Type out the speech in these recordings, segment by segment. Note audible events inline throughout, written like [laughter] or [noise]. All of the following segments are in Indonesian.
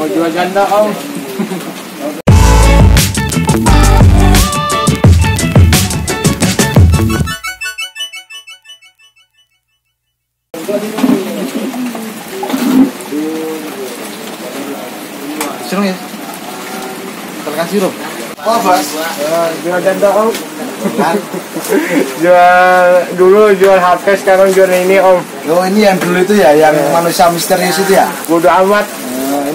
Mau jual janda om. Sino ya? Terima kasih Rom. Oh bos. jual janda om. Jual dulu jual HP sekarang jual ini om. Oh ini yang dulu itu ya, yang manusia misterius itu ya. Bodo amat.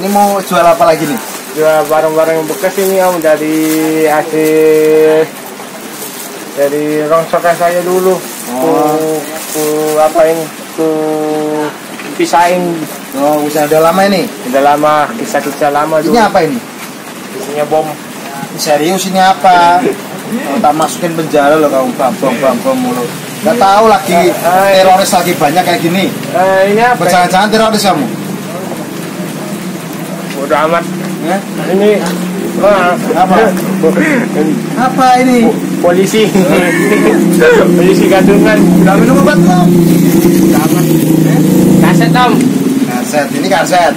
Eh, ini mau jual apa lagi nih? Jual barang-barang bekas ini om dari hasil dari rongsokan saya dulu. Oh. Ku, ku apa ini? Ku pisahin Oh, usaha udah lama ini. udah lama kisah-kisah lama dulu. Ini apa ini? Isinya bom. Serius ini apa? Oh, tak masukin penjara loh kamu bam bam bam mulu. Gak tahu lagi Eh, teroris lagi banyak kayak gini. Eh, ini apa? Jangan-jangan teroris kamu? Bodo amat. Eh? Ini wah, Apa? Apa ini? polisi polisi gadungan Udah minum obat belum? kaset om Kaset, ini kaset.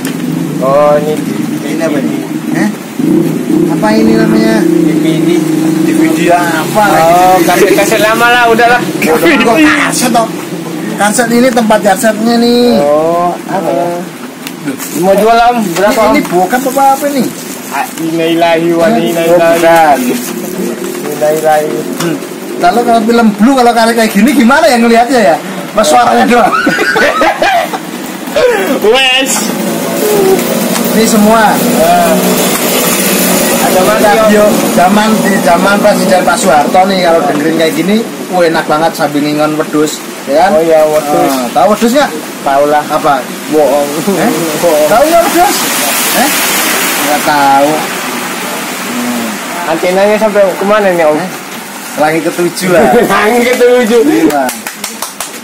oh ini Ini apa ini? Eh? Apa ini namanya? DVD DVD apa lagi? oh kaset kaset lama lah udahlah Udah kaset dong. Kaset ini tempat kasetnya nih. oh apa mau jual om berapa Ini, ini bukan apa apa nih? Ah, Innalillahi wa inna ilaihi Innalillahi Hmm. Lalu kalau film blue kalau kali kayak gini gimana ya ngelihatnya ya? Mas suaranya doang. [laughs] wes Ini semua ada mana radio zaman di zaman Presiden Pak Soeharto nih kalau dengerin kayak gini, wah enak banget sambil ngingon wedus, ya kan? oh ya waktu Ah, tahu wedus nggak? tahu lah Apa? Bohong Eh? Tahu nggak wedus? Eh? Nggak tahu. antenanya sampai ke mana nih om Lagi ketujuh lah. [laughs] Langit ketujuh Gila.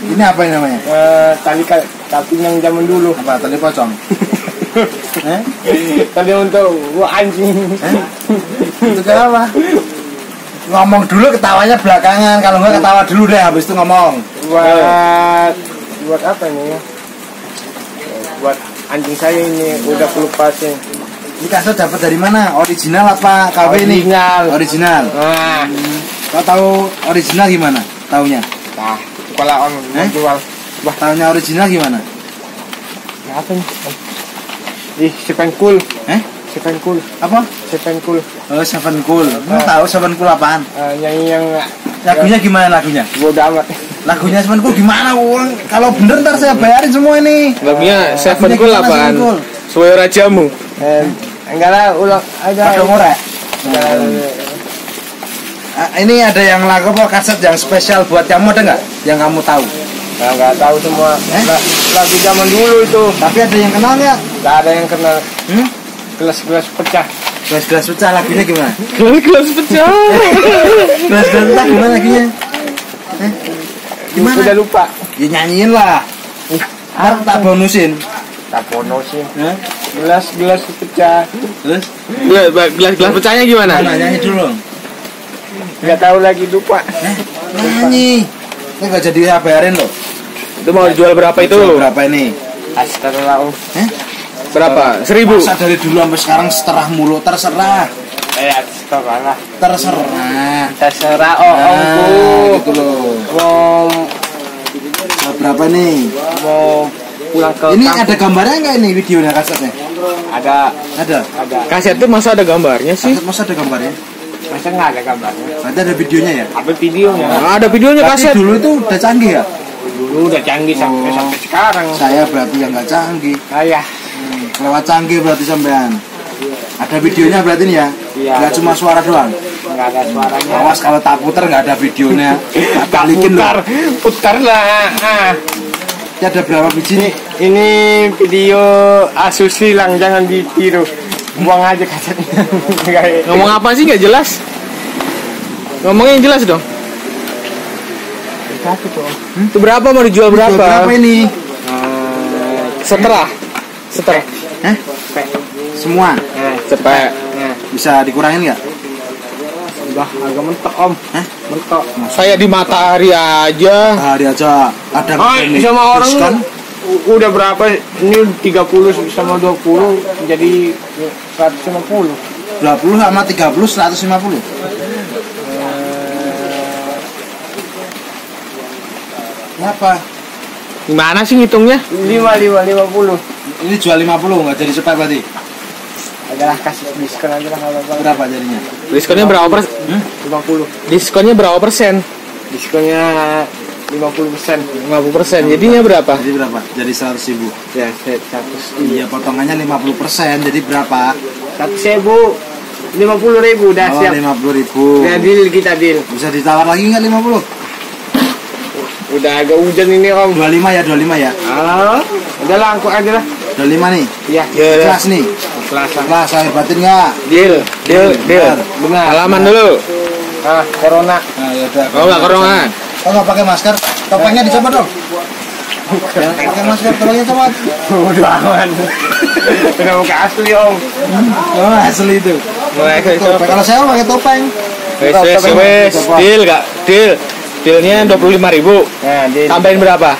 Ini apa ini namanya? Eh, tali tapi yang zaman dulu Apa? Tali pocong? [laughs] eh? tadi untuk wah anjing Eh? Kayak apa? Ngomong dulu ketawanya belakangan. Kalau nggak ketawa dulu deh, habis itu ngomong. buat buat apa nih buat anjing saya ini udah kelupasin Ini kaset dapat dari mana? Original apa KW ini? Original. Original. nah Kau tahu original gimana? Taunya? nah kalau mau Eh? jual Wah, taunya original gimana? Ya, apa nih ih seven cool Eh? seven cool Apa? seven cool Oh, Seven Cool. Kamu tahu Seven Cool apaan? Eh, nyanyi yang Lagunya gimana lagunya? bodo amat Lagunya Seven Cool gimana? Uang kalau bener ntar saya bayarin semua ini. Lagunya Seven Lagunya Cool gimana, apaan? Suwe Rajamu. eh, enggak lah ulang aja Pakai ngorek. Enggak, Ah, ini ada yang lagu apa kaset yang spesial buat kamu ada nggak? Yang kamu tahu? enggak, enggak tahu semua Eh? La- lagu zaman dulu itu Tapi ada yang kenal nggak? enggak ada yang kenal Hmm? gelas-gelas pecah Gelas-gelas pecah lagunya gimana? Gelas-gelas pecah. [laughs] Gelas-gelas pecah gimana lagunya? Eh? Gimana? udah lupa Ya nyanyiin lah. Ntar tak bonusin. tak bonusin Eh? gelas-gelas pecah Terus? Gelas gelas gelas pecahnya gimana? Nah, nyanyi dulu. nggak tahu lagi lupa Eh? Nyanyi. Ini nggak jadi saya bayarin loh. Itu mau dijual berapa itu? Berapa ini? astagfirullah Eh? Berapa? Seribu. Masa dari dulu sampai sekarang setengah mulu terserah. Eh astagfirullah Terserah. terserah oh Nah, omku gitu loh. mau Nah, berapa nih? mau pulang ke Ini kampung. ada gambarnya nggak ini videonya kasetnya? ada Ada. ada Kaset itu masa ada gambarnya sih? Kaset masa ada gambarnya? masa nggak ada gambarnya Berarti ada videonya ya? apa videonya Nah, ada videonya Berarti kaset. dulu itu udah canggih ya? dulu udah canggih sampai Oh. sampai sekarang Saya berarti yang nggak canggih. ayah Lewat canggih berarti sampean. Ada videonya berarti nih ya? Iya, Nggak ada. cuma suara doang. nggak ada suaranya Awas kalau tak puter nggak ada videonya. Tak balikin putar loh. putar lah ah. Ini ada berapa biji nih? ini video Asus hilang jangan ditiru buang aja kasetnya [laughs] Nggak- Ngomong apa sih nggak jelas? Ngomongnya yang jelas dong. Satu tuh. Itu berapa mau dijual berapa? Berapa ini? Setelah. Setelah. Hah? Semua Nah, Cepet. nah, bisa dikurangin nggak? udah agak mentok om. Hah? Mentok. Saya di matahari aja. Hari aja ada Oh, ini sama orang u- udah berapa? Ini 30 sama 20 jadi 150. 20 sama 30 150. Ini apa? Gimana sih ngitungnya? 5 5 50. Ini jual 50 nggak jadi cepet berarti. Adalah kasih diskon aja lah kalau apa. Berapa jadinya? Diskonnya berapa persen? Hmm? 50. Diskonnya berapa persen? Diskonnya 50 persen. 50 persen. Jadinya berapa? Jadi berapa? Jadi 100 ribu. Ya, 100 Iya potongannya 50 persen. Jadi berapa? 100 ribu. 50 ribu udah Oh siap. 50 ribu. Udah deal kita deal. Bisa ditawar lagi nggak 50? Udah agak hujan ini om. 25 ya 25 ya. Ah, udah lah angkut aja lah. 25 nih. Ya, Ya, ya. Kelas nih. Kelas saya batin nggak? Deal, deal, deal. Benar. Halaman dulu. Ah, corona. Nah, ya udah. Oh, enggak corona. Oh nggak pakai masker? Topengnya dicoba dong. Pakai masker, topengnya coba. Udah aman. Udah muka asli om. Oh asli itu. Kalau saya pakai topeng. Wes, wes, wes. Deal gak? Deal. Dealnya 25 ribu. Nah, deal. Tambahin berapa?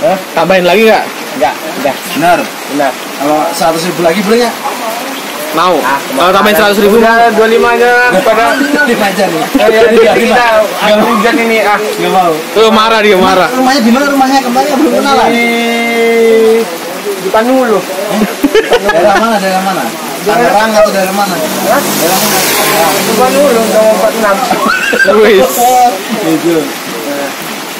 Hah? Tambahin lagi nggak? Enggak, udah. Benar. Benar. Kalau 100 ribu lagi boleh nggak? Mau. Ah, Kalau tambahin 100 ribu, Udah 25 aja lah pada Lima aja nih. Eh, ya, Lima, kita hujan ini ah. Nggak mau. tuh marah dia marah. Rumahnya di mana rumahnya kembali belum kenalan? Di di Panulu. Daerah mana? Daerah mana? Tangerang atau daerah mana? Hah? Daerah mana? Panulu nomor 46. Wis. Itu.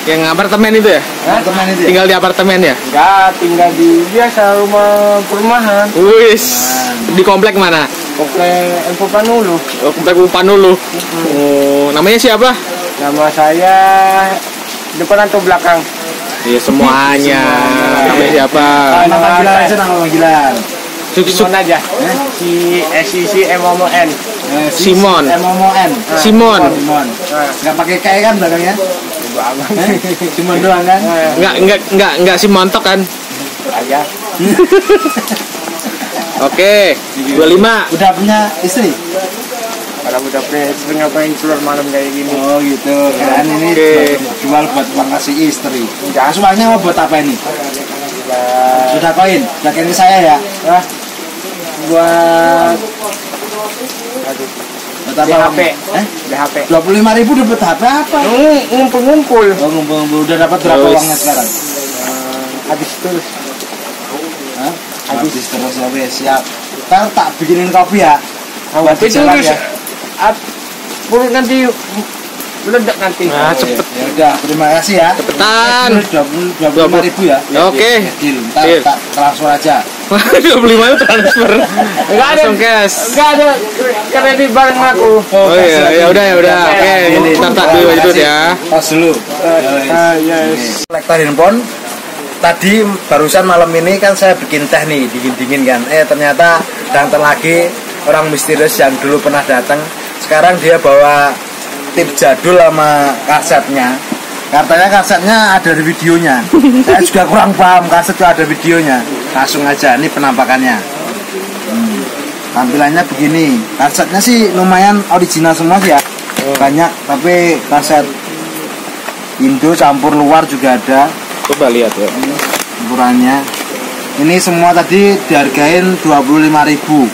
Yang apartemen itu ya? Teman itu ya? Tinggal di apartemen ya? Enggak, tinggal di biasa rumah perumahan. Wis. Di komplek mana? Oke, Info Panulu. Oh, komplek Upan dulu. Oh, namanya siapa? Nama saya depan atau belakang? Iya semuanya. Namanya siapa? Nama panggilan aja nama panggilan. Simon aja. Si S I C M O N. Eh, si- Simon. M O N. Simon. Simon. Nah, Nggak pakai K kan belakangnya? Eh, Simon doang kan? Nah, Enggak enggak enggak enggak si montok kan? aja. [laughs] Oke. 25. Udah punya istri? Kalau udah pengen ngapain keluar malam kayak gini. Oh gitu. Kan ini Oke. jual, buat uang kasih istri. Enggak. Terus uangnya mau buat apa ini? Ya, Sudah koin. Bagian ke saya ya. ah, buat Buat apa? di HP. Eh? Di HP. Dua puluh lima ribu dapat HP apa? Hmm, ngumpul-ngumpul. Oh ngumpul-ngumpul udah dapat berapa Terus. uangnya sekarang? Habis terus. Hah? Habis terus ya wes siap. Ntar tak bikinin kopi ya. Di jalan terus. ya. At, perut nanti meledak nanti. Nah, cepet. Ya udah, terima kasih ya. Cepetan. Dua puluh dua puluh lima ribu ya. Oke. Deal. Ntar tak transfer aja. 25 itu transfer. Enggak ada. Langsung cash. Enggak ada kredit bareng aku. Oh iya, ya udah ya udah. Oke, Ini. ntar tak dulu itu ya. Tos dulu. Ah, yes. Lektor handphone tadi barusan malam ini kan saya bikin teh nih dingin-dingin kan eh ternyata datang lagi orang misterius yang dulu pernah datang sekarang dia bawa tip jadul sama kasetnya katanya kasetnya ada di videonya saya juga kurang paham kaset itu ada videonya langsung aja ini penampakannya. Hmm, tampilannya begini. Kasetnya sih lumayan original semua sih ya. Banyak tapi kaset Indo campur luar juga ada. Coba lihat ya. ukurannya. Ini semua tadi dihargain 25.000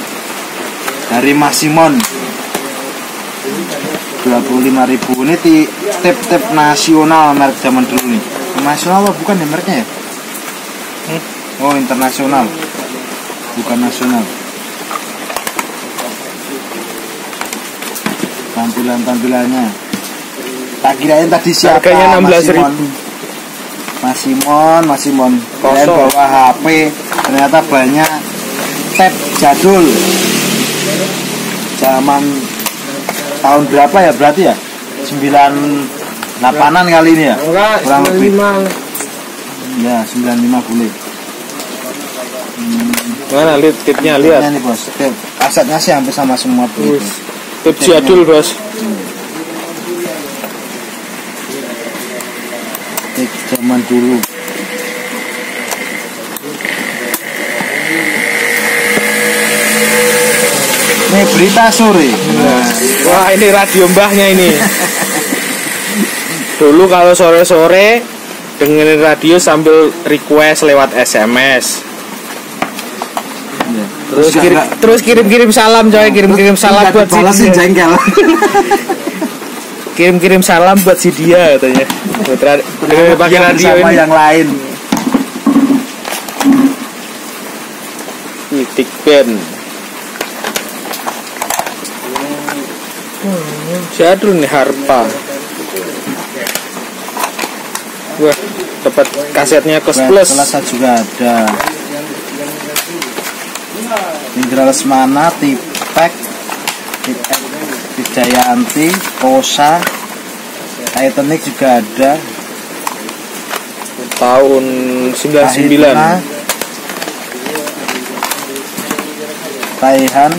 dari Mas Simon. 25.000 ini ti- tip-tip nasional merek zaman dulu nih. Nasional apa bukan ya mereknya ya oh internasional bukan nasional tampilan-tampilannya tak kirain tadi siapa Harganya Mas 16.000. Simon. Mas Simon, Mas Simon. Kalian bawa HP, ternyata banyak tab jadul. Zaman tahun berapa ya berarti ya? 98-an kali ini ya? Enggak, Kurang lebih. 95. Ya, 95 boleh. Mana lihat tipnya lihat. Ini bos, Tip. asetnya sih hampir sama semua begitu. Wis. Tip jadul, Bos. Tip zaman dulu. Ini berita sore. Wah, ini radio mbahnya ini. Dulu kalau sore-sore dengerin radio sambil request lewat SMS. Terus kirim, terus kirim-kirim salam coy, kirim-kirim salam Nggak buat si dia. jengkel [laughs] Kirim-kirim salam buat si dia katanya. Pakai Yang radio sama ini. yang lain Titik pen. Jadul nih harpa. Wah, dapat kasetnya Kos Plus. Selasa juga ada Indra Lesmana, Tipek, Tipek, Wijayanti, Kosa, Titanic juga ada, Tahun 99. Kahitna, Taihan.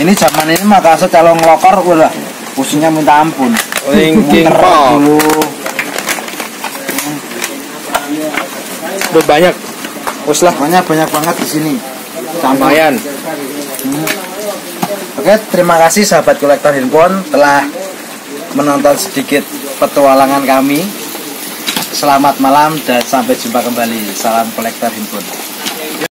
Ini zaman ini mah kaset calon ngelokor udah pusingnya minta ampun. Linkin Muter Park. dulu. Udah banyak. Wes lah, Pokoknya banyak banget di sini. Campur. lumayan. Oke, terima kasih sahabat kolektor handphone telah menonton sedikit petualangan kami. Selamat malam dan sampai jumpa kembali. Salam kolektor handphone.